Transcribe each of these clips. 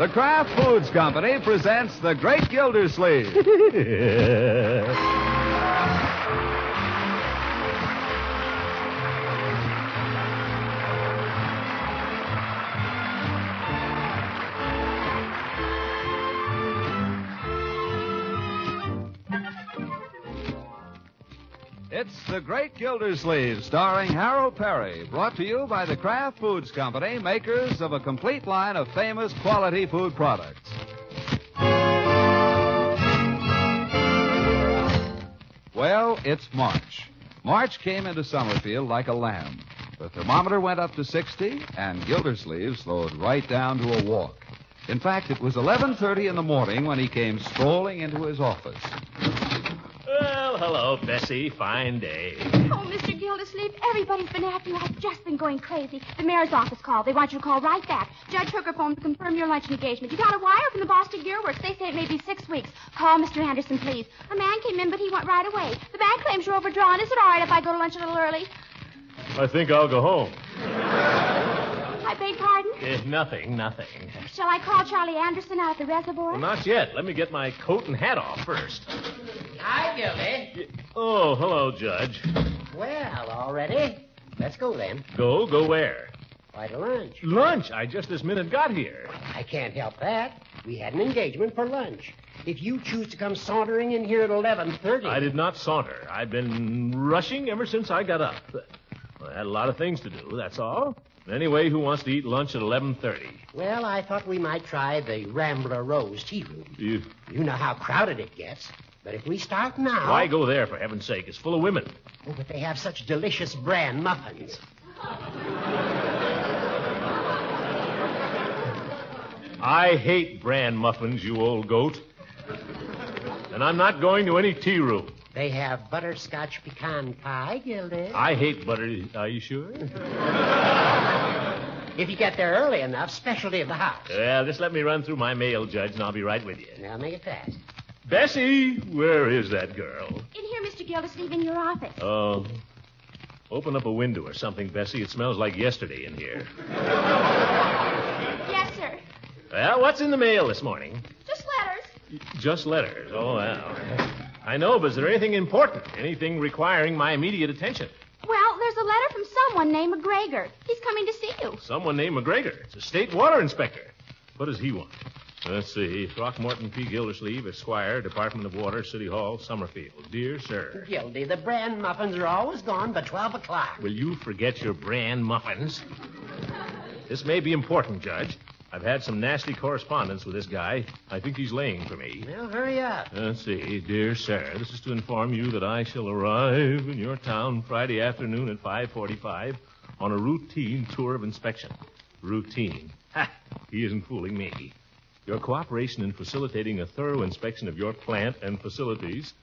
The Kraft Foods Company presents The Great Gildersleeve. The Great Gildersleeve, starring Harold Peary, brought to you by the Kraft Foods Company, makers of a complete line of famous quality food products. Well, it's March. March came into Summerfield like a lamb. The thermometer went up to 60, and Gildersleeve slowed right down to a walk. In fact, it was 11:30 in the morning when he came strolling into his office. Well, hello, Bessie. Fine day. Oh, Mr. Gildersleeve, everybody's been after you. I've just been going crazy. The mayor's office called. They want you to call right back. Judge Hooker phoned to confirm your lunch engagement. You got a wire from the Boston Gear Works. They say it may be six weeks. Call Mr. Anderson, please. A man came in, but he went right away. The bank claims you're overdrawn. Is it all right if I go to lunch a little early? I think I'll go home. I beg pardon? Eh, nothing, nothing. Shall I call Charlie Anderson out at the reservoir? Well, not yet. Let me get my coat and hat off first. Hi, Gildy. Oh, hello, Judge. Well, all ready? Let's go then. Go, go where? Why to lunch? Lunch. I just this minute got here. I can't help that. We had an engagement for lunch. If you choose to come sauntering in here at eleven thirty, I did not saunter. I've been rushing ever since I got up. I had a lot of things to do, that's all. Anyway, who wants to eat lunch at 11.30? Well, I thought we might try the Rambler Rose tea room. You... You know how crowded it gets. But if we start now. Why go there, for heaven's sake? It's full of women. Oh, but they have such delicious bran muffins. I hate bran muffins, you old goat. And I'm not going to any tea room. They have butterscotch pecan pie, Gildy. I hate butter. Are you sure? If you get there early enough, specialty of the house. Well, just let me run through my mail, Judge, and I'll be right with you. Now make it fast. Bessie, where is that girl? In here, Mr. Gildersleeve, in your office. Oh. Open up a window or something, Bessie. It smells like yesterday in here. Yes, sir. Well, what's in the mail this morning? Just letters. Just letters. Oh, well. I know, but is there anything important? Anything requiring my immediate attention? Well, there's a letter from someone named McGregor. He's coming to see you. Someone named McGregor. It's a state water inspector. What does he want? Let's see. Throckmorton P. Gildersleeve, Esquire, Department of Water, City Hall, Summerfield. Dear sir. Gildy, the bran muffins are always gone by 12 o'clock. Will you forget your bran muffins? This may be important, Judge. I've had some nasty correspondence with this guy. I think he's laying for me. Well, hurry up. Let's see. Dear sir, this is to inform you that I shall arrive in your town Friday afternoon at 545 on a routine tour of inspection. Routine. Ha! He isn't fooling me. Your cooperation in facilitating a thorough inspection of your plant and facilities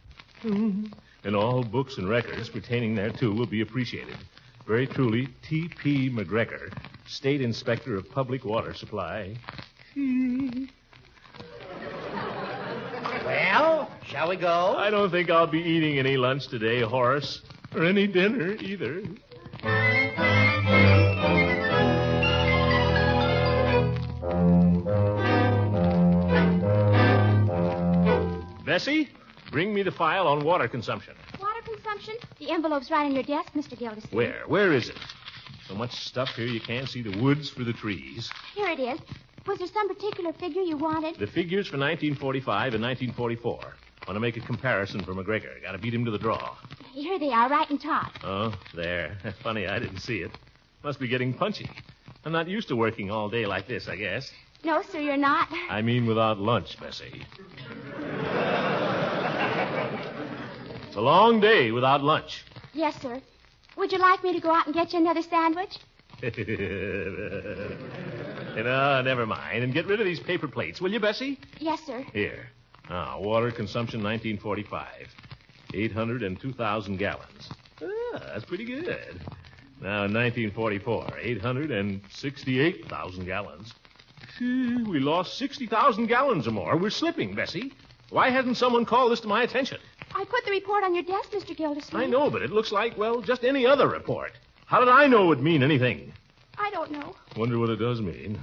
mm-hmm. and all books and records pertaining thereto will be appreciated. Very truly, T.P. McGregor, State Inspector of Public Water Supply. Well, shall we go? I don't think I'll be eating any lunch today, Horace, or any dinner either. Bessie, bring me the file on water consumption. Water consumption? The envelope's right on your desk, Mr. Gildersleeve. Where? Where is it? So much stuff here you can't see the woods for the trees. Here it is. Was there some particular figure you wanted? The figures for 1945 and 1944. Want to make a comparison for McGregor. Got to beat him to the draw. Here they are, right in top. Oh, there. Funny, I didn't see it. Must be getting punchy. I'm not used to working all day like this, I guess. No, sir, you're not. I mean without lunch, Bessie. A long day without lunch. Yes, sir. Would you like me to go out and get you another sandwich? know, never mind. And get rid of these paper plates, will you, Bessie? Yes, sir. Here. Now, water consumption 1945. 802,000 gallons. Ah, that's pretty good. Now, in 1944, 868,000 gallons. We lost 60,000 gallons or more. We're slipping, Bessie. Why hasn't someone called this to my attention? I put the report on your desk, Mr. Gildersleeve. I know, but it looks like, well, just any other report. How did I know it would mean anything? I don't know. Wonder what it does mean.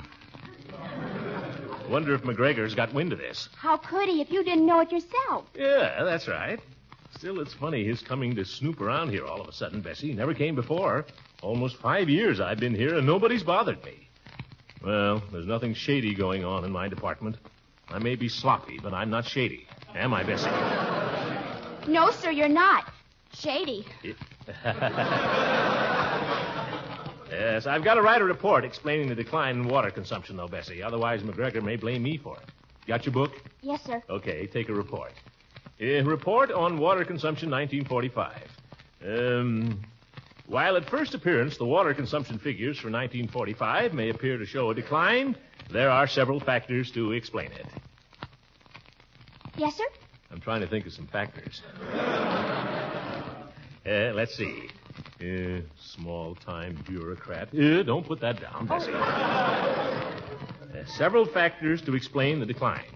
Wonder if McGregor's got wind of this. How could he if you didn't know it yourself? Yeah, that's right. Still, it's funny his coming to snoop around here all of a sudden, Bessie. Never came before. Almost five years I've been here, and nobody's bothered me. Well, there's nothing shady going on in my department. I may be sloppy, but I'm not shady. Am I, Bessie? No, sir, you're not. Shady. Yes, I've got to write a report explaining the decline in water consumption, though, Bessie. Otherwise, McGregor may blame me for it. Got your book? Yes, sir. Okay, take a report. A report on water consumption 1945. Um, while at first appearance the water consumption figures for 1945 may appear to show a decline, there are several factors to explain it. Yes, sir? I'm trying to think of some factors. Uh, let's see. Uh, small time bureaucrat. Uh, don't put that down, Bessie. Uh, several factors to explain the decline.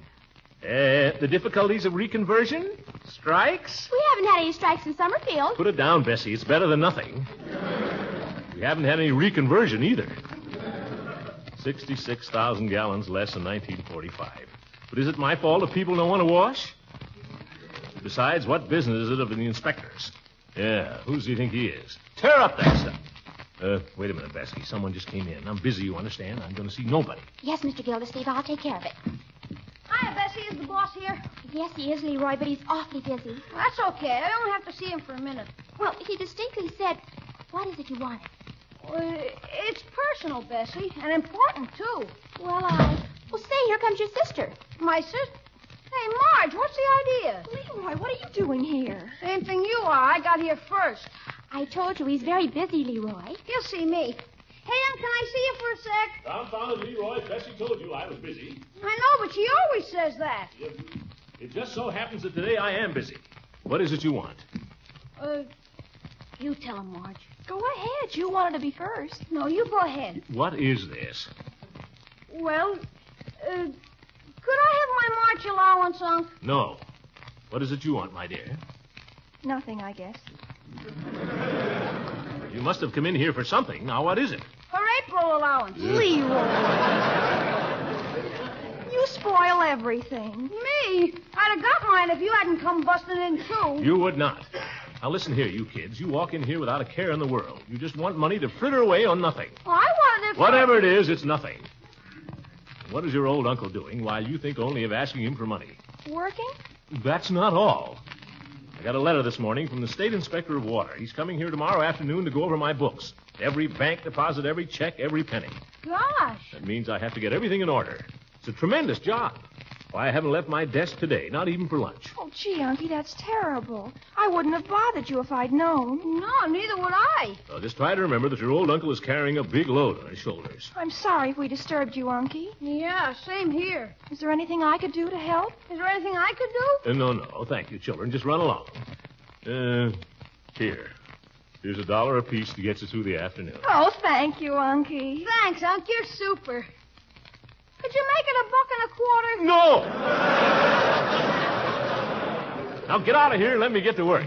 Uh, the difficulties of reconversion? Strikes? We haven't had any strikes in Summerfield. Put it down, Bessie. It's better than nothing. We haven't had any reconversion either. 66,000 gallons less in 1945. But is it my fault if people don't want to wash? Besides, what business is it of the inspectors? Yeah, who does he think he is? Tear up that stuff. Uh, wait a minute, Bessie. Someone just came in. I'm busy, you understand? I'm going to see nobody. Yes, Mr. Gildersleeve, I'll take care of it. Hi, Bessie. Is the boss here? Yes, he is, Leroy, but he's awfully busy. Well, That's okay. I only have to see him for a minute. Well, he distinctly said, what is it you want? Uh, it's personal, Bessie, and important, too. Well, I... Well, say, here comes your sister. My sister. Hey, Marge, what's the idea? Leroy, what are you doing here? Same thing you are. I got here first. I told you he's very busy, Leroy. He'll see me. Hey, Em, can I see you for a sec? Confounded Leroy, Bessie told you I was busy. I know, but she always says that. It just so happens that today I am busy. What is it you want? Uh, you tell him, Marge. Go ahead. You wanted to be first. No, you go ahead. What is this? Well, uh, could I have my March allowance, Unc? No. What is it you want, my dear? Nothing, I guess. You must have come in here for something. Now, what is it? Her April allowance. Leroy. You spoil everything. Me? I'd have got mine if you hadn't come busting in, too. You would not. Now, listen here, you kids. You walk in here without a care in the world. You just want money to fritter away on nothing. Well, I wanted it for... Whatever it is, it's nothing. What is your old uncle doing while you think only of asking him for money? Working? That's not all. I got a letter this morning from the state inspector of water. He's coming here tomorrow afternoon to go over my books. Every bank deposit, every check, every penny. Gosh. That means I have to get everything in order. It's a tremendous job. Why, I haven't left my desk today, not even for lunch. Oh, gee, Unky, that's terrible. I wouldn't have bothered you if I'd known. No, neither would I. So just try to remember that your old uncle is carrying a big load on his shoulders. I'm sorry if we disturbed you, Unky. Yeah, same here. Is there anything I could do to help? Is there anything I could do? Uh, no, no, thank you, children. Just run along. Uh, here. Here's a dollar apiece to get you through the afternoon. Oh, thank you, Unky. Thanks, Unc. You're super. Could you make it a buck and a quarter? No! now get out of here and let me get to work.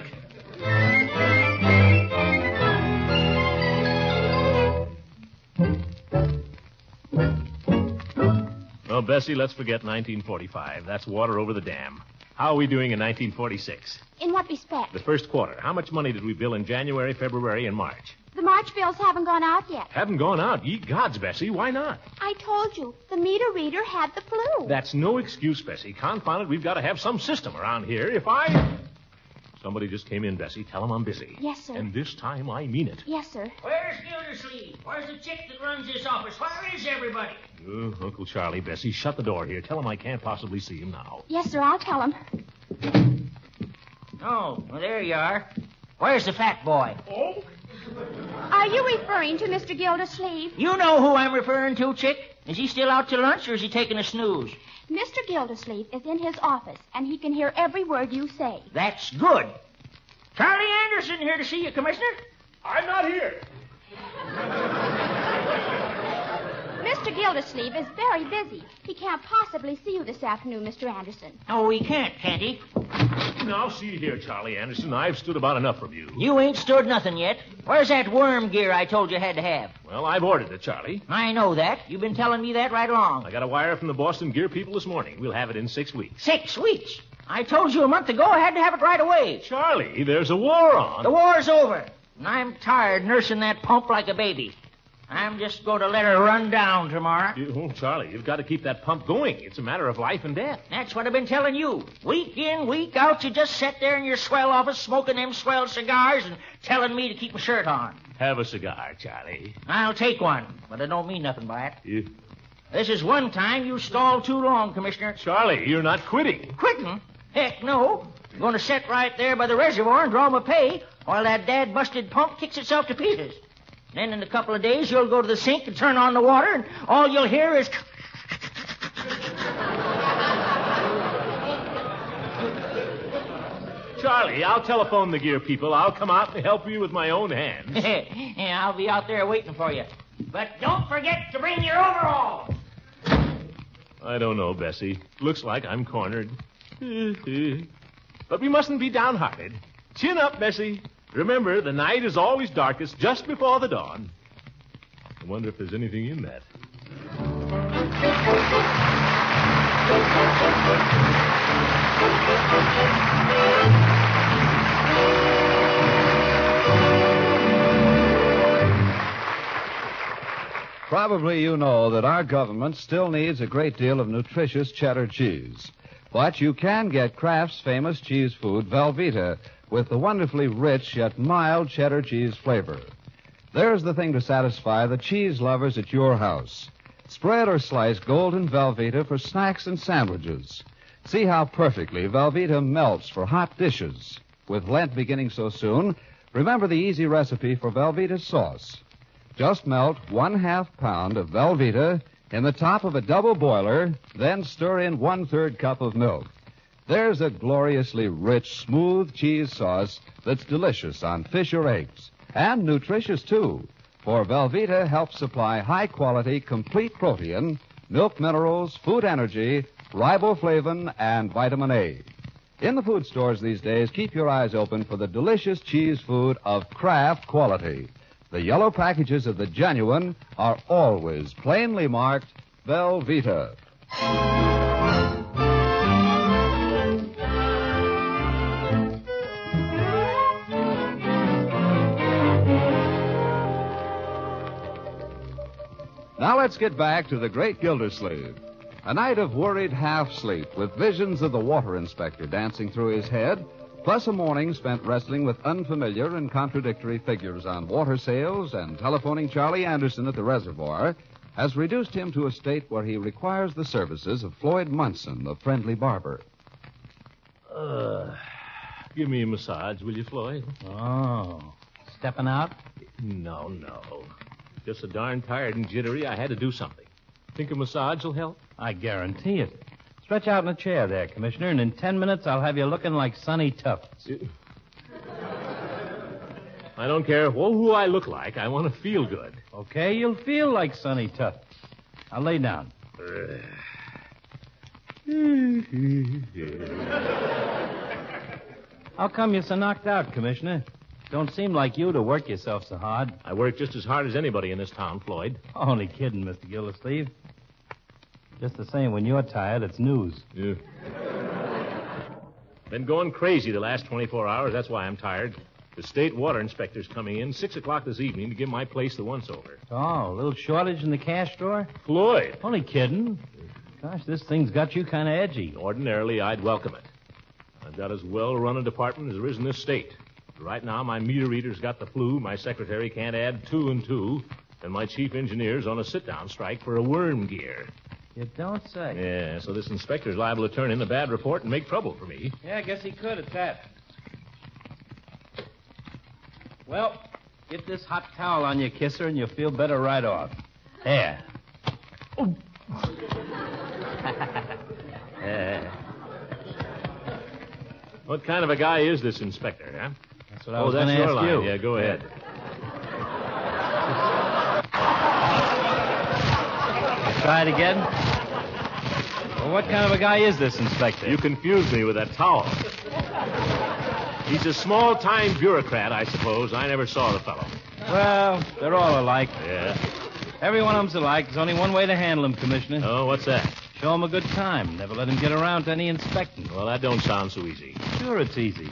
Well, Bessie, let's forget 1945. That's water over the dam. How are we doing in 1946? In what respect? The first quarter. How much money did we bill in January, February, and March? The March bills haven't gone out yet. Haven't gone out. Ye gods, Bessie. Why not? I told you, the meter reader had the flu. That's no excuse, Bessie. Confound it, we've got to have some system around here. If I. Somebody just came in, Bessie. Tell him I'm busy. Yes, sir. And this time I mean it. Yes, sir. Where's Gildersleeve? Where's the chick that runs this office? Where is everybody? Uh, Uncle Charlie, Bessie, shut the door here. Tell him I can't possibly see him now. Yes, sir, I'll tell him. Oh, well, there you are. Where's the fat boy? Are you referring to Mr. Gildersleeve? You know who I'm referring to, chick? Is he still out to lunch or is he taking a snooze? Mr. Gildersleeve is in his office, and he can hear every word you say. That's good. Charlie Anderson here to see you, Commissioner. I'm not here. Mr. Mr. Gildersleeve is very busy. He can't possibly see you this afternoon, Mr. Anderson. Oh, he can't, can't he? Now, see here, Charlie Anderson. I've stood about enough from you. You ain't stood nothing yet. Where's that worm gear I told you had to have? Well, I've ordered it, Charlie. I know that. You've been telling me that right along. I got a wire from the Boston Gear people this morning. We'll have it in six weeks. Six weeks. I told you a month ago I had to have it right away. Charlie, there's a war on. The war's over, and I'm tired nursing that pump like a baby. I'm just going to let her run down tomorrow. You- oh, Charlie, you've got to keep that pump going. It's a matter of life and death. That's what I've been telling you. Week in, week out, you just sit there in your swell office smoking them swell cigars and telling me to keep my shirt on. Have a cigar, Charlie. I'll take one, but I don't mean nothing by it. You... This is one time you stalled too long, Commissioner. Charlie, you're not quitting. Quitting? Heck no. I'm going to sit right there by the reservoir and draw my pay while that dad busted pump kicks itself to pieces. Then in a couple of days, you'll go to the sink and turn on the water, and all you'll hear is. Charlie, I'll telephone the gear people. I'll come out and help you with my own hands. yeah, I'll be out there waiting for you. But don't forget to bring your overalls. I don't know, Bessie. Looks like I'm cornered. but we mustn't be downhearted. Chin up, Bessie. Remember, the night is always darkest just before the dawn. I wonder if there's anything in that. Probably you know that our government still needs a great deal of nutritious cheddar cheese. But you can get Kraft's famous cheese food, Velveeta, with the wonderfully rich yet mild cheddar cheese flavor. There's the thing to satisfy the cheese lovers at your house. Spread or slice golden Velveeta for snacks and sandwiches. See how perfectly Velveeta melts for hot dishes. With Lent beginning so soon, remember the easy recipe for Velveeta sauce. Just melt one half pound of Velveeta in the top of a double boiler, then stir in one third cup of milk. There's a gloriously rich, smooth cheese sauce that's delicious on fish or eggs. And nutritious, too. For Velveeta helps supply high quality, complete protein, milk minerals, food energy, riboflavin, and vitamin A. In the food stores these days, keep your eyes open for the delicious cheese food of Kraft quality. The yellow packages of the genuine are always plainly marked Velveeta. Now let's get back to the great Gildersleeve. A night of worried half sleep with visions of the water inspector dancing through his head, plus a morning spent wrestling with unfamiliar and contradictory figures on water sales and telephoning Charlie Anderson at the reservoir, has reduced him to a state where he requires the services of Floyd Munson, the friendly barber. Uh, give me a massage, will you, Floyd? Oh. Stepping out? No, no. Just so darn tired and jittery, I had to do something. Think a massage will help? I guarantee it. Stretch out in a chair there, Commissioner, and in ten minutes I'll have you looking like Sonny Tufts. I don't care who I look like. I want to feel good. Okay, you'll feel like Sonny Tufts. I'll lay down. How come you're so knocked out, Commissioner? Don't seem like you to work yourself so hard. I work just as hard as anybody in this town, Floyd. Only kidding, Mr. Gildersleeve. Just the same, when you're tired, it's news. Yeah. Been going crazy the last 24 hours. That's why I'm tired. The state water inspector's coming in 6 o'clock this evening to give my place the once over. Oh, a little shortage in the cash drawer? Floyd, Only kidding. Gosh, this thing's got you kind of edgy. ordinarily I'd welcome it. I've got as well run a department as there is in this state. Right now, my meter reader's got the flu, my secretary can't add two and two, and my chief engineer's on a sit down strike for a worm gear. You don't say. Yeah, so this inspector's liable to turn in a bad report and make trouble for me. Yeah, I guess he could at that. Well, get this hot towel on your kisser and you'll feel better right off. There. Oh. What kind of a guy is this inspector, huh? That's what I oh, was going to ask line. you. Yeah, go ahead. Try it again? Well, what kind of a guy is this, Inspector? You confused me with that towel. He's a small time bureaucrat, I suppose. I never saw the fellow. Well, they're all alike. Yeah? Every one of them's alike. There's only one way to handle them, Commissioner. Oh, what's that? Show 'em a good time. Never let let 'em get around to any inspecting. Well, that don't sound so easy. Sure, it's easy.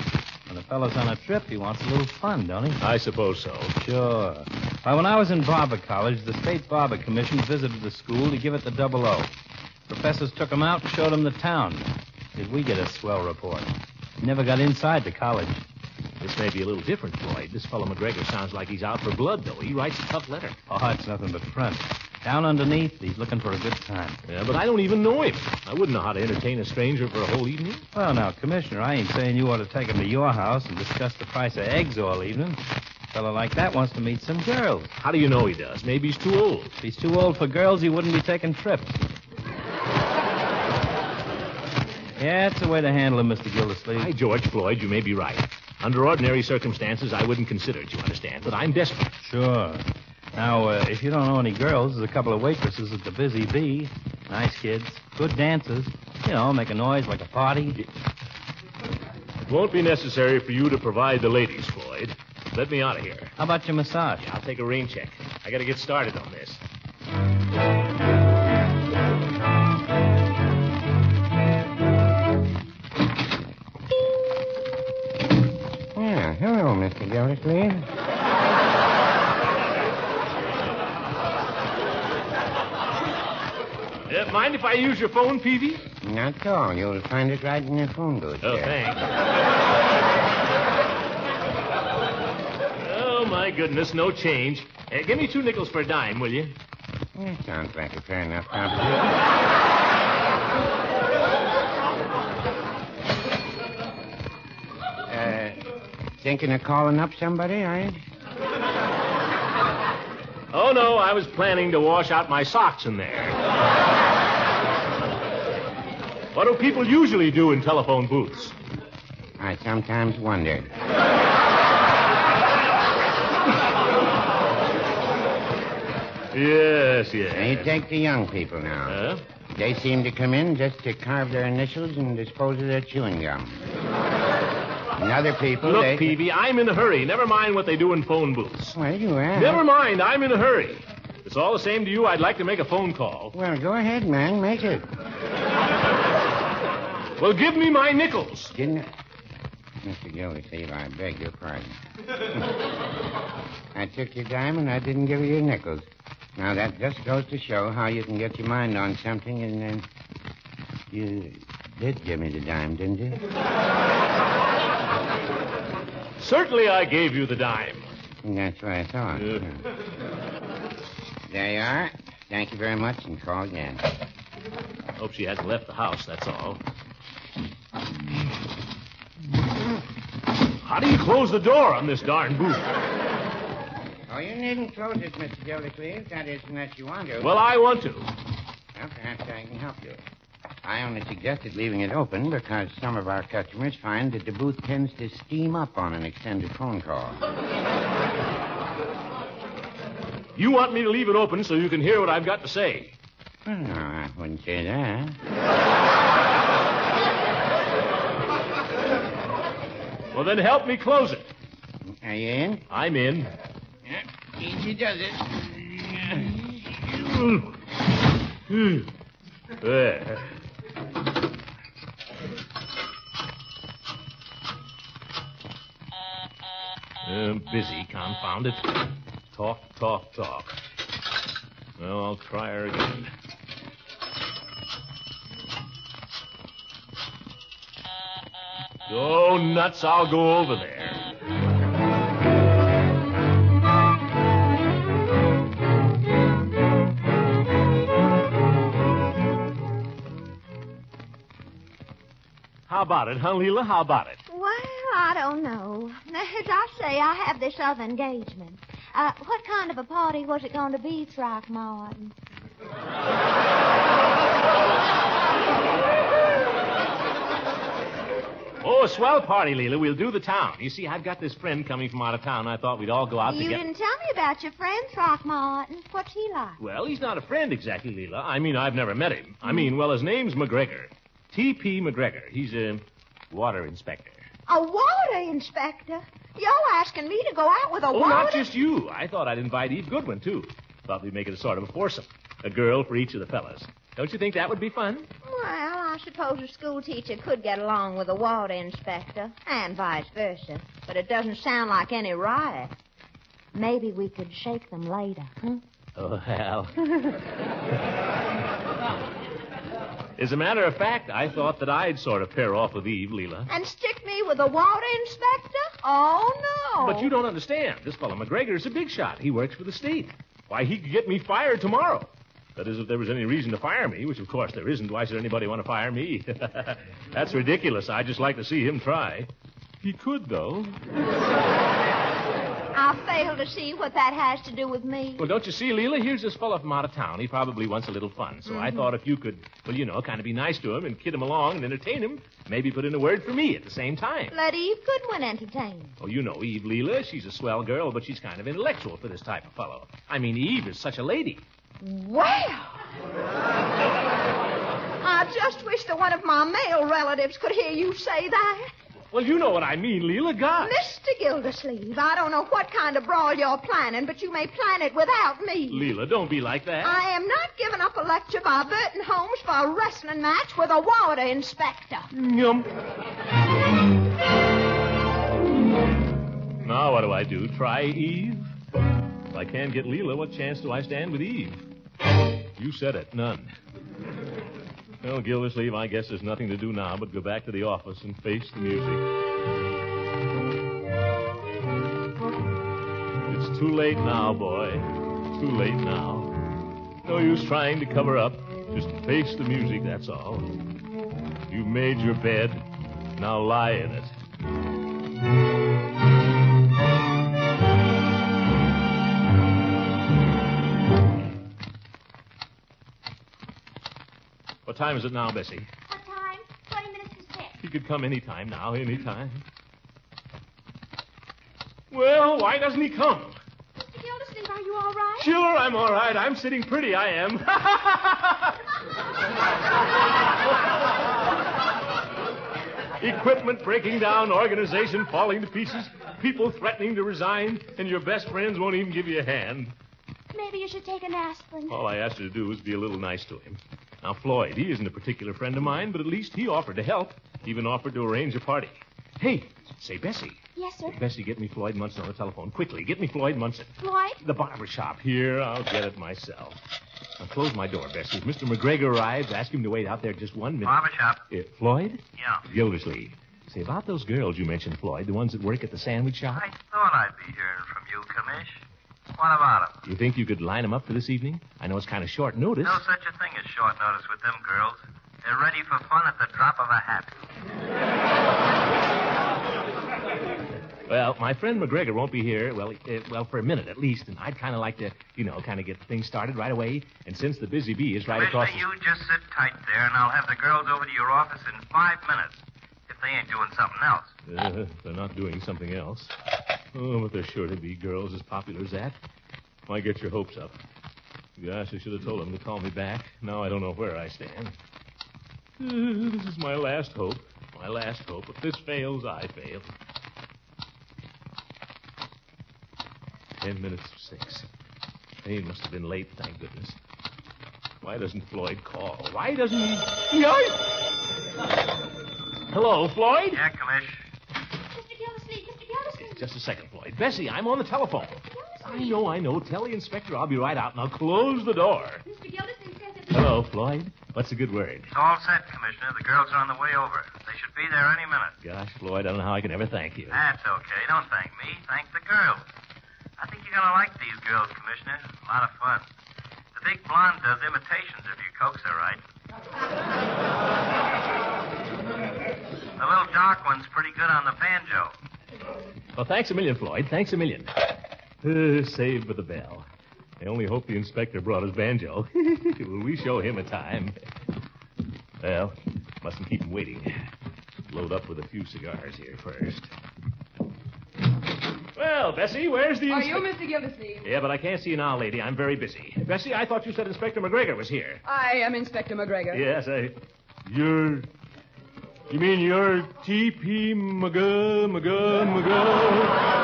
When a fellow's on a trip, he wants a little fun, don't he? I suppose so. Sure. Why, when I was in Barber College, the State Barber Commission visited the school to give it the double O. Professors took 'em out and showed 'em the town. Did we get a swell report? Never got inside the college. This may be a little different, Floyd. This fellow McGregor sounds like he's out for blood, though. He writes a tough letter. Oh, it's nothing but front. Down underneath, he's looking for a good time. Yeah, but I don't even know him. I wouldn't know how to entertain a stranger for a whole evening. Well, now, Commissioner, I ain't saying you ought to take him to your house and discuss the price of eggs all evening. A fellow like that wants to meet some girls. How do you know he does? Maybe he's too old. If he's too old for girls, he wouldn't be taking trips. Yeah, it's a way to handle him, Mr. Gildersleeve. Hi, George Floyd, you may be right. Under ordinary circumstances, I wouldn't consider it, you understand, but I'm desperate. Sure. Now, uh, if you don't know any girls, there's a couple of waitresses at the Busy Bee. Nice kids, good dancers. You know, make a noise like a party. It won't be necessary for you to provide the ladies, Floyd. Let me out of here. How about your massage? I'll take a rain check. I gotta get started on this. Yeah, hello, Mr. Gildersleeve. Uh, mind if I use your phone, Peavy? Not at all. You'll find it right in your phone booth. Oh, there. thanks. oh, my goodness, no change. Uh, give me two nickels for a dime, will you? That sounds like a fair enough proposition. uh, thinking of calling up somebody, are you? Oh, no, I was planning to wash out my socks in there. What do people usually do in telephone booths? I sometimes wonder. Yes, yes. You yes. take the young people now. Huh? They seem to come in just to carve their initials and dispose of their chewing gum. And other people, Look, they... Peavy, I'm in a hurry. Never mind what they do in phone booths. Well, you are. Never mind, I'm in a hurry. It's all the same to you, I'd like to make a phone call. Well, go ahead, man. Make it. Well, give me my nickels. Didn't... Mr. Gildersleeve, I beg your pardon. I took your dime and I didn't give you your nickels. Now, that just goes to show how you can get your mind on something and then... You did give me the dime, didn't you? Certainly I gave you the dime. That's what I thought. Yeah. There you are. Thank you very much and call again. Hope she hasn't left the house, that's all. How do you close the door on this darn booth? Oh, you needn't close it, Mr. Gildersleeve. That is, unless you want to. Well, I want to. Well, perhaps I can help you. I only suggested leaving it open because some of our customers find that the booth tends to steam up on an extended phone call. You want me to leave it open so you can hear what I've got to say. Well, no, I wouldn't say that. Well, then help me close it. Are you in? I'm in. Yeah, Easy does it. There. Uh, busy, confound it. Talk, talk, talk. Well, I'll try her again. Go nuts, I'll go over there. How about it, huh, Leila? How about it? Well, I don't know. As I say, I have this other engagement. Uh, what kind of a party was it going to be, Throckmorton? Oh, a swell party, Leila. We'll do the town. You see, I've got this friend coming from out of town. I thought we'd all go out You together. didn't tell me about your friend, Throckmorton. What's he like? Well, he's not a friend exactly, Leila. I mean, I've never met him. I mean, well, his name's McGregor. T.P. McGregor. He's a water inspector. A water inspector? You're asking me to go out with a oh, water. Oh, water... not just you. I thought I'd invite Eve Goodwin, too. Thought we'd make it a sort of a foursome. A girl for each of the fellas. Don't you think that would be fun? Well, I suppose a school teacher could get along with a water inspector, and vice versa. But it doesn't sound like any riot. Maybe we could shake them later, huh? Oh, hell. As a matter of fact, I thought that I'd sort of pair off with Eve, Leila. And stick me with a water inspector? Oh, no. But you don't understand. This fellow McGregor is a big shot. He works for the state. Why, he could get me fired tomorrow. That is, if there was any reason to fire me, which of course there isn't. Why should anybody want to fire me? That's ridiculous. I'd just like to see him try. He could, though. I fail to see what that has to do with me. Well, don't you see, Leila? Here's this fellow from out of town. He probably wants a little fun. So I mm-hmm. thought if you could, well, you know, kind of be nice to him and kid him along and entertain him, maybe put in a word for me at the same time. Let Eve Goodwin entertain. Oh, you know Eve, Leila. She's a swell girl, but she's kind of intellectual for this type of fellow. I mean, Eve is such a lady. Well. I just wish that one of my male relatives could hear you say that. Well, you know what I mean, Leila. God. Mr. Gildersleeve, I don't know what kind of brawl you're planning, but you may plan it without me. Leila, don't be like that. I am not giving up a lecture by Burton Holmes for a wrestling match with a water inspector. Yum. Now, what do I do? Try Eve? If I can't get Leila, what chance do I stand with Eve? You said it. None. Well, Gildersleeve, I guess there's nothing to do now but go back to the office and face the music. It's too late now, boy. Too late now. No use trying to cover up. Just face the music, that's all. You made your bed. Now lie in it. Time is it now, Bessie? What time? Twenty minutes to six. He could come any time now, any time. Well, why doesn't he come? Mr. Gildersleeve, are you all right? Sure, I'm all right. I'm sitting pretty, I am. Equipment breaking down, organization falling to pieces, people threatening to resign, and your best friends won't even give you a hand. Maybe you should take an aspirin. All I asked her to do was be a little nice to him. Now, Floyd, he isn't a particular friend of mine, but at least he offered to help, even offered to arrange a party. Hey, say, Bessie. Yes, sir. Bessie, get me Floyd Munson on the telephone. Quickly, get me Floyd Munson. Floyd? The barber shop. Here, I'll get it myself. Now, close my door, Bessie. If Mr. McGregor arrives, ask him to wait out there just one minute. Barbershop. Uh, Floyd? Yeah. Gildersleeve. Say, about those girls you mentioned, Floyd, the ones that work at the sandwich shop, I thought I'd be hearing from you, Commish. What about them? you think you could line them up for this evening? I know it's kind of short notice. No such a thing as short notice with them girls. They're ready for fun at the drop of a hat. Well, my friend McGregor won't be here, well, uh, well, for a minute at least, and I'd kind of like to, you know, kind of get things started right away. And since the Busy Bee is right across Commissioner, you just sit tight there, and I'll have the girls over to your office in five minutes. If they ain't doing something else. Uh, they're not doing something else. Oh, but there's sure to be girls as popular as that. Why get your hopes up? Gosh, I should have told them to call me back. Now I don't know where I stand. Uh, this is my last hope. My last hope. If this fails, I fail. Ten minutes to six. He must have been late, thank goodness. Why doesn't Floyd call? Why doesn't he? Yoink! Hello, Floyd? Yeah, Commish. Mr. Gildersleeve, Mr. Gildersleeve. Just a second, Floyd. Bessie, I'm on the telephone. I know, I know. Tell the inspector I'll be right out. Now close the door. Mr. Gildersleeve says that... Hello, Floyd. What's a good word? It's all set, Commissioner. The girls are on the way over. They should be there any minute. Gosh, Floyd, I don't know how I can ever thank you. That's okay. Don't thank me. Thank the girls. I think you're going to like these girls, Commissioner. A lot of fun. The big blonde does imitations if you coax her right. The little dark one's pretty good on the banjo. Well, thanks a million, Floyd. Thanks a million. Uh, saved by the bell. I only hope the inspector brought his banjo. Will we show him a time? Well, mustn't keep him waiting. Load up with a few cigars here first. Well, Bessie, where's the Are inspe- you Mr. Gildersleeve? Yeah, but I can't see you now, lady. I'm very busy. Bessie, I thought you said Inspector McGregor was here. I am Inspector McGregor. Yes, I. You're. You mean you're T.P. McGuh, McGuh, McGuh?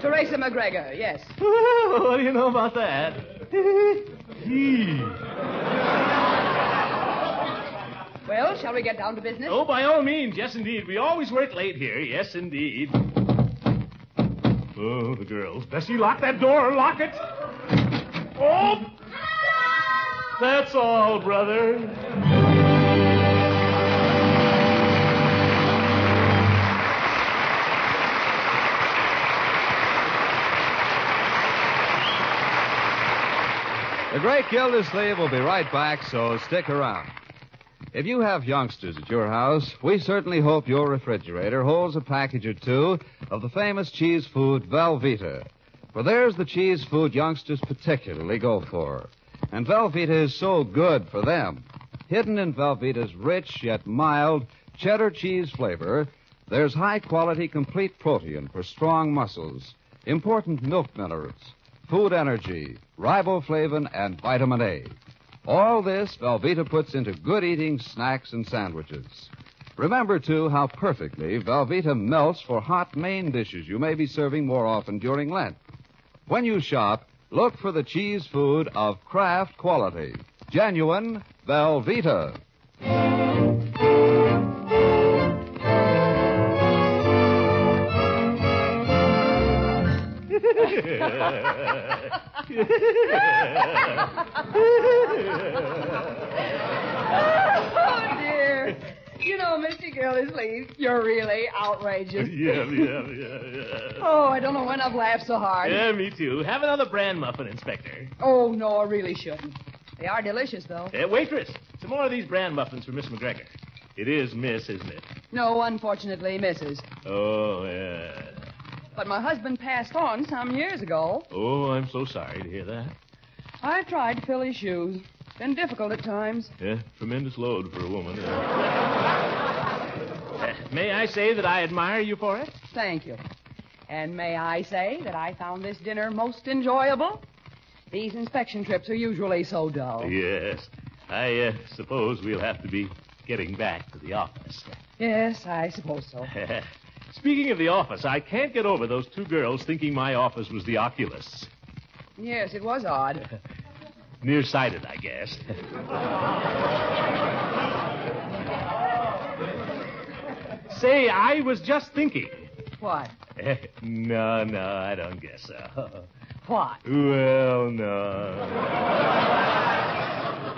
Teresa McGregor, yes. what do you know about that? Gee. Well, shall we get down to business? Oh, by all means, yes, indeed. We always work late here. Yes, indeed. Oh, the girls. Bessie, lock that door. Lock it. Oh! That's all, brother. The Great Gildersleeve will be right back, so stick around. If you have youngsters at your house, we certainly hope your refrigerator holds a package or two of the famous cheese food Velveeta. For there's the cheese food youngsters particularly go for. And Velveeta is so good for them. Hidden in Velveeta's rich yet mild cheddar cheese flavor, there's high quality complete protein for strong muscles, important milk minerals, food energy, riboflavin, and vitamin A. All this Velveeta puts into good eating snacks and sandwiches. Remember, too, how perfectly Velveeta melts for hot main dishes you may be serving more often during Lent. When you shop, look for the cheese food of Kraft quality. Genuine Velveeta. Oh, dear. You know, Mr. Gildersleeve, you're really outrageous. yeah, yeah, yeah, yeah. Oh, I don't know when I've laughed so hard. Yeah, me too. Have another bran muffin, Inspector. Oh, no, I really shouldn't. They are delicious, though. Uh, waitress, some more of these bran muffins for Miss McGregor. It is Miss, isn't it? No, unfortunately, Mrs. Oh, yeah. But my husband passed on some years ago. Oh, I'm so sorry to hear that. I've tried to fill his shoes. Been difficult at times. Yeah, tremendous load for a woman. Uh, may I say that I admire you for it? Thank you. And may I say that I found this dinner most enjoyable? These inspection trips are usually so dull. Yes. I uh, suppose we'll have to be getting back to the office. Yes, I suppose so. Speaking of the office, I can't get over those two girls thinking my office was the Oculus. Yes, it was odd. Nearsighted, I guess. Say, I was just thinking. What? Eh, no, no, I don't guess so. What? Well, no.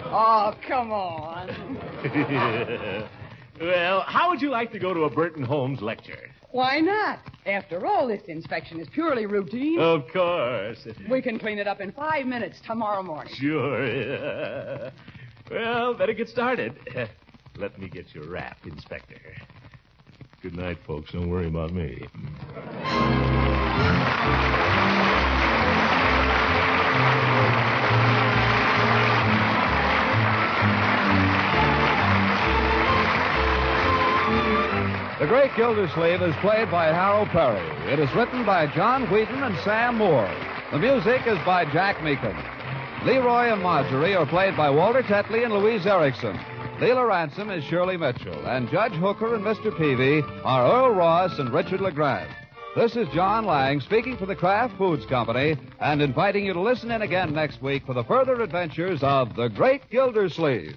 Oh, come on. well, how would you like to go to a Burton Holmes lecture? Why not? After all, this inspection is purely routine. Of course. We can clean it up in five minutes tomorrow morning. Sure. well, better get started. Let me get your wrap, Inspector. Good night, folks. Don't worry about me. Great Gildersleeve is played by Harold Peary. It is written by John Whedon and Sam Moore. The music is by Jack Meakin. Leroy and Marjorie are played by Walter Tetley and Louise Erickson. Leila Ransom is Shirley Mitchell, and Judge Hooker and Mr. Peavy are Earl Ross and Richard LeGrand. This is John Laing speaking for the Kraft Foods Company and inviting you to listen in again next week for the further adventures of the Great Gildersleeve.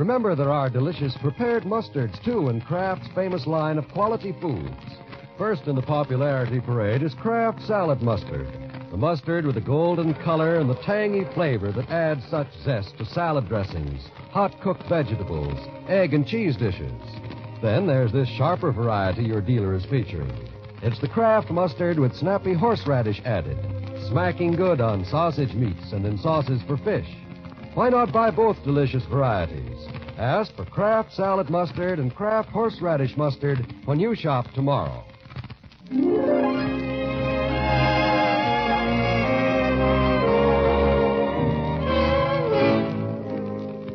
Remember, there are delicious prepared mustards, too, in Kraft's famous line of quality foods. First in the popularity parade is Kraft Salad Mustard. The mustard with the golden color and the tangy flavor that adds such zest to salad dressings, hot cooked vegetables, egg and cheese dishes. Then there's this sharper variety your dealer is featuring. It's the Kraft mustard with snappy horseradish added, smacking good on sausage meats and in sauces for fish. Why not buy both delicious varieties? Ask for Kraft Salad Mustard and Kraft Horseradish Mustard when you shop tomorrow.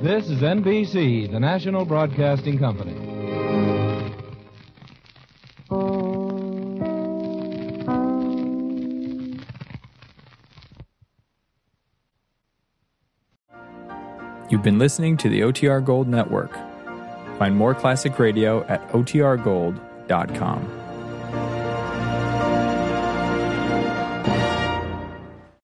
This is NBC, the national broadcasting company. You've been listening to the OTR Gold Network. Find more classic radio at OTRGold.com.